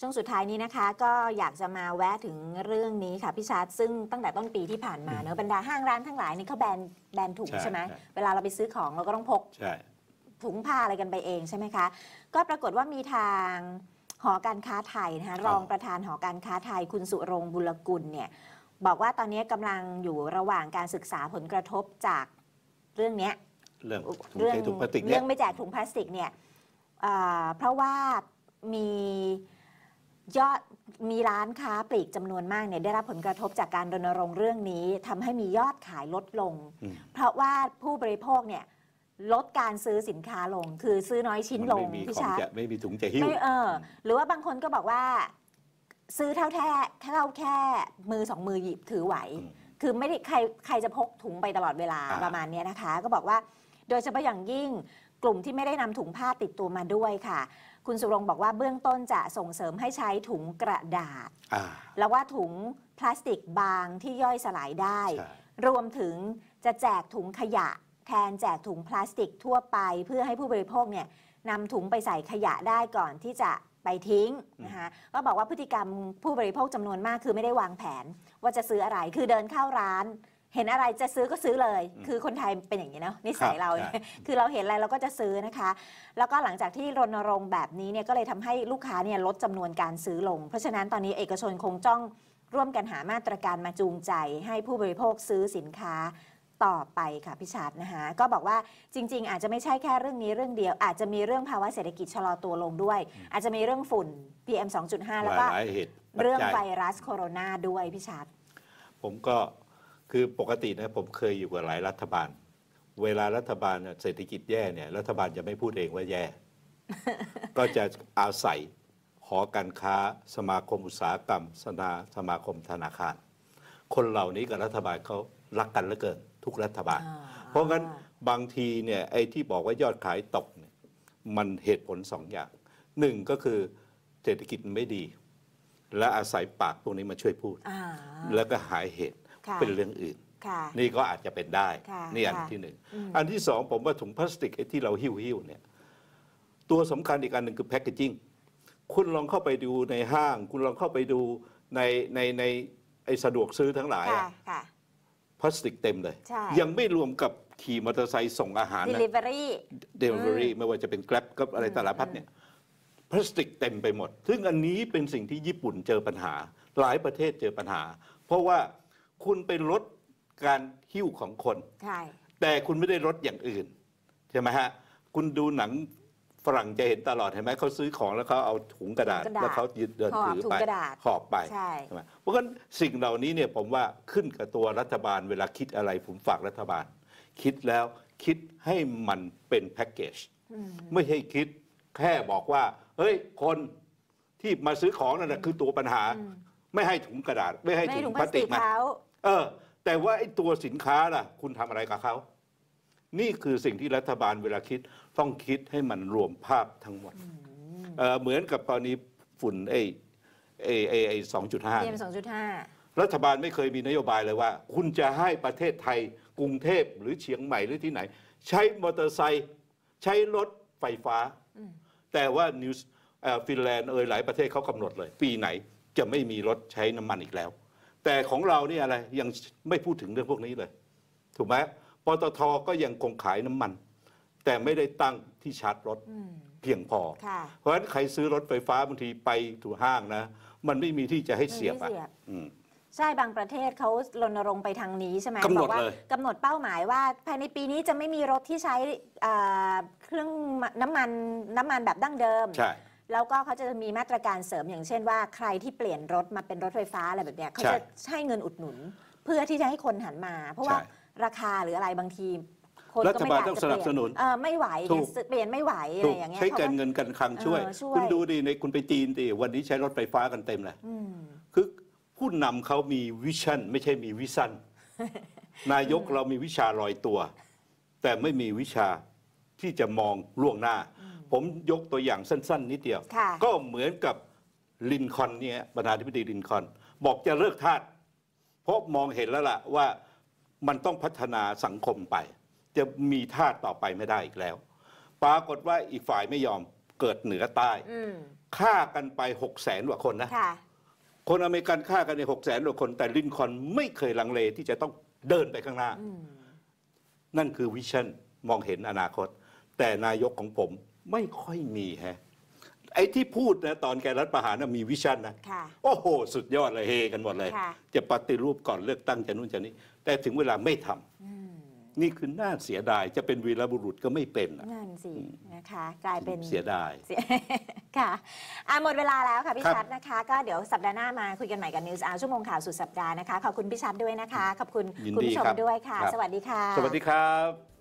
ช่วงสุดท้ายนี้นะคะ ก็อยากจะมาแวะถึงเรื่องนี้ค่ะพี่ชาร์ตซึ่งตั้งแต่ต้นปีที่ผ่านมาเนอะบรรดาห้างร้านทั้งหลายนี่เขาแบนแบนถุงใช่ใช่ไหมใช่ เวลาเราไปซื้อของเราก็ต้องพกใช่ ถุงผ้าอะไรกันไปเองใช่ไหมคะ ก็ปรากฏว่ามีทางหอการค้าไทยนะคะรองประธานหอการค้าไทยคุณสุรงค์บุรกุลเนี่ยบอกว่าตอนนี้กำลังอยู่ระหว่างการศึกษาผลกระทบจากเรื่องเนี้ย เรื่องถุงเรื่องใช้ถุงพลาสติกเนี่เรื่ย องไม่แจกถุงพลาสติกเนี่ยเอ่อเพราะว่ามี ยอดมีร้านค้าปลีกจำนวนมากเนี่ยได้รับผลกระทบจากการรณรงค์เรื่องนี้ทำให้มียอดขายลดลง อืม เพราะว่าผู้บริโภคเนี่ยลดการซื้อสินค้าลง คือซื้อน้อยชิ้นมันลงไม่มีพี่ของชาร์จะตไม่มีถุงจะหิ้ว ไม่เออหรือว่าบางคนก็บอกว่า ซื้อเท่าแค่เท่าแค่มือสองมือหยิบถือไหว อืมคือไม่ได้ใครใครจะพกถุงไปตลอดเวลาอ่า ประมาณเนี้ยนะคะ ก็บอกว่า โดยเฉพาะอย่างยิ่งกลุ่มที่ไม่ได้นำถุงผ้าติดตัวมาด้วยค่ะ คุณสุรงค์บอกว่าเบื้องต้นจะส่งเสริมให้ใช้ถุงกระดาษ อ่า แล้วว่าถุงพลาสติกบางที่ย่อยสลายได้ ใช่ รวมถึงจะแจกถุงขยะ แทนแจกถุงพลาสติกทั่วไป เพื่อให้ผู้บริโภคเนี่ยนำถุงไปใส่ขยะได้ก่อนที่จะไปทิ้งนะคะก็บอกว่าพฤติกรรมผู้บริโภคจำนวนมากคือไม่ได้วางแผน ว่าจะซื้ออะไรคือเดินเข้าร้าน เห็นอะไรจะซื้อก็ซื้อเลยอืมคือคนไทยเป็นอย่างนี้เนาะนิสัยครับเราใช่คือเราเห็นอะไรเราก็จะซื้อนะคะ แล้วก็หลังจากที่รณรงค์แบบนี้เนี่ยก็เลยทำให้ลูกค้าเนี่ยลดจำนวนการซื้อลง เพราะฉะนั้นตอนนี้เอกชนคงจ้องร่วมกันหามาตรการมาจูงใจ ให้ผู้บริโภคซื้อสินค้าต่อไปค่ะพี่ชาร์ตนะคะก็บอกว่าจริง ๆ อาจจะไม่ใช่แค่เรื่องนี้เรื่องเดียว อาจจะมีเรื่องภาวะเศรษฐกิจชะลอตัวลงด้วย อาจจะมีเรื่องฝุ่น PM 2.5 แล้วก็หลายๆเหตุปัจเรื่องจัยไวรัสโคโรนาด้วยพี่ชาร์ตผมก็ คือปกตินะผมเคยอยู่กับหลายรัฐบาล เวลารัฐบาลเศรษฐกิจแย่เนี่ยรัฐบาลจะไม่พูดเองว่าแย่ ก็จะอาศัยหอการค้า สมาคมอุตสาหกรรมสนาสมาคมธนาคาร คนเหล่านี้กับรัฐบาลเขารักกันเหลือเกิน ทุกรัฐบาล เพราะงั้นบางทีเนี่ยไอ้ที่บอกว่ายอดขายตกเนี่ยมันเหตุผลสองอย่างหนึ่งก็คือเศรษฐกิจมันไม่ดี และอาศัยปากพวกนี้มาช่วยพูดอ่าแล้วก็หายเหตุค่ะ เป็นเรื่องอื่นค่ะนี่ก็อาจจะเป็นได้ค่ะนี่อันค่ะที่หนึ่งอืมอันที่สองผมว่าถุงพลาสติกไอ้ที่เราหิ้วหิ้วเนี่ยตัวสำคัญอีกอันหนึ่งคือแพคเกจิ้งคุณลองเข้าไปดูในห้าง คุณลองเข้าไปดูในในในไอ้สะดวกซื้อทั้งหลายค่ะอะค่ะพลาสติกเต็มเลยใช่ยังไม่รวมกับขี่มอเตอร์ไซค์ส่งอาหารนะ delivery เดลิเวอรี่ไม่ว่าจะเป็น Grab ก็อะไรแต่ละแพ็กเนี่ยพลาสติกเต็มไปหมด ซึ่งอันนี้เป็นสิ่งที่ญี่ปุ่นเจอปัญหา หลายประเทศเจอปัญหา เพราะว่า คุณไปลดการหิ้วของคน ใช่ แต่คุณไม่ได้ลดอย่างอื่น ใช่ไหมฮะ คุณดูหนังฝรั่งจะเห็นตลอดเห็นไหมเขาซื้อของแล้วเขาเอาถุงกระดาษ ถุงกระดาษแล้วเขายืนเดินหอบถือถุงไปกระดาษ หอบไปใช่ไหมเพราะฉะนั้นสิ่งเหล่านี้เนี่ยผมว่าขึ้นกับตัวรัฐบาลเวลาคิดอะไรผมฝากรัฐบาล คิดแล้วคิดให้มันเป็นแพ็กเกจอืมไม่ใช่คิดแค่บอกว่า เฮ้ย คนที่มาซื้อของนั่นแหะคือตัวปัญหาอืมไม่ให้ถุงกระดาษ ไม่ให้ไม่ถุให้งถุงพพลาลาสสติติกกมา เขา เออ แต่ว่าไอ้ตัวสินค้าล่ะ คุณทำอะไรกับเขา นี่คือสิ่งที่รัฐบาลเวลาคิดต้องคิดให้มันรวมภาพทั้งหมดเออเหมือนกับตอนนี้ฝุ่นไอ้ไอ้ไอ้ไอ้สองจุดห้า PM 2.5รัฐบาลไม่เคยมีนโยบายเลยว่า คุณจะให้ประเทศไทย กรุงเทพหรือเชียงใหม่หรือที่ไหน ใช้มอเตอร์ไซค์ใช้รถไฟฟ้า แต่ว่านิวส์ฟินแลนด์เอยหลายประเทศเขากำหนดเลย ปีไหนจะไม่มีรถใช้น้ำมันอีกแล้ว แต่ของเรานี่อะไรยังไม่พูดถึงเรื่องพวกนี้เลย ถูกไหมปตทก็ยังคงขายน้ำมัน แต่ไม่ได้ตั้งที่ชาร์จรถอืมเพียงพอค่ะเพราะฉะนั้นใครซื้อรถไฟฟ้าบางทีไปถูห้างนะ มันไม่มีที่จะให้เสียบไม่อะเสียบอืมใช่บางประเทศเขารณรงค์ไปทางนี้ใช่ไหมกำหนดบอกว่าเลยกำหนดเป้าหมายว่า ภายในปีนี้จะไม่มีรถที่ใช้อ่าเครื่องน้ำมันน้ำมันแบบดั้งเดิมใช่ แล้วก็เขาจะมีมาตรการเสริมอย่างเช่นว่าใครที่เปลี่ยนรถมาเป็นรถไฟฟ้าอะไรแบบเนี้ยเขาจะให้เงินอุดหนุน เพื่อที่จะให้คนหันมา เพราะว่าราคาหรืออะไรบางทีคนรัก็ฐบาลอยากต้องจะสเปนับลี่ยสนุนไม่ไหวเปลี่ยนไม่ไหวอะไรอย่างเงี้ยใช้เขาการเงินการคลังช่วย คุณดูดิในคุณไปจีนดิวันนี้ใช้รถไฟฟ้ากันเต็มเลยคือผู้นำเขามีวิชั่น ไม่ใช่มีวิชั่นนายกเรามีวิชาลอยตัว แต่ไม่มีวิชาที่จะมองล่วงหน้า ผมยกตัวอย่างสั้น ๆ นิดเดียวค่ะก็เหมือนกับลินคอล์นเนี่ยประธานาธิบดีลินคอล์นบอกจะเลิกทาสเพราะมองเห็นแล้วล่ะว่ามันต้องพัฒนาสังคมไป จะมีทาสต่อไปไม่ได้อีกแล้ว ปรากฏว่าอีกฝ่ายไม่ยอมเกิดเหนือใต้อืมฆ่ากันไปหกแสนกว่าคนนะค่ะคนอเมริกันฆ่ากันในหกแสนกว่าคน แต่ลินคอล์นไม่เคยลังเลที่จะต้องเดินไปข้างหน้าอืมนั่นคือ vision มองเห็นอนาคต แต่นายกของผม ไม่ค่อยมีฮะไอ้ที่พูดนะตอนแกรัฐประหารนะมีวิชั่นนะค่ะ โอ้โห สุดยอดเลยเฮกันหมดเลย ค่ะ จะปฏิรูปก่อนเลือกตั้งจะนู่นจะนี่แต่ถึงเวลาไม่ทำอืมนี่คือน่าเสียดายจะเป็นวีรบุรุษก็ไม่เป็นอะนั่นสินะคะ กลายเป็นเสียดาย เสีย ค่ะอะ หมดเวลาแล้วค่ะพี่ครับ ชัดนะคะ ก็เดี๋ยวสัปดาห์หน้ามาคุยกันใหม่กับ News Hour ชั่วโมงข่าวสุดสัปดาห์นะคะ ขอบคุณพี่ชัดด้วยนะคะ ขอบคุณยินคุณดีผู้ชมครับด้วยค่ะครับสวัสดีค่ะ สวัสดีครับ